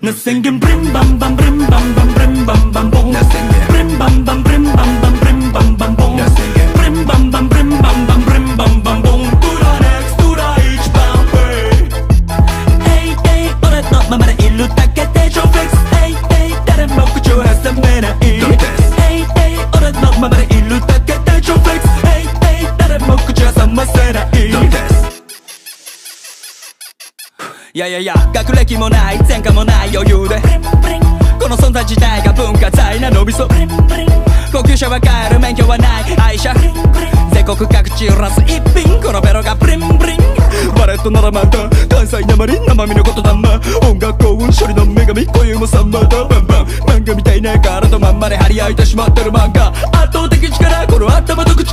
Now sing him brim bam bam brim bam bam brim bam bam boom. Now sing him brim bam bam brim bam bam brim bam bam boom. Now sing him brim bam bam brim bam bam brim bam bam boom. Tura next tura each bam bay. Hey hey, 오늘 너 맘에 일로 닦게 대줘 fix. Hey hey, 다른 먹고 좋아서 매나 이. Hey hey, 오늘 너 맘에 일로 닦게 대줘 fix. Hey hey, 다른 먹고 좋아서 맛세라 이. いやいやいや学歴もない前科もない余裕で。この存在自体が文化財なのびそ。高級車は買える免許はない愛車。全国各地揺らす一品。このベロがブリンブリン。バレットならまた関西なまり生身のことだな。音楽幸運処理の女神今宵もサンマだ。バンバン。漫画みたいな体まんまで張り合いてしまってる漫画。圧倒的力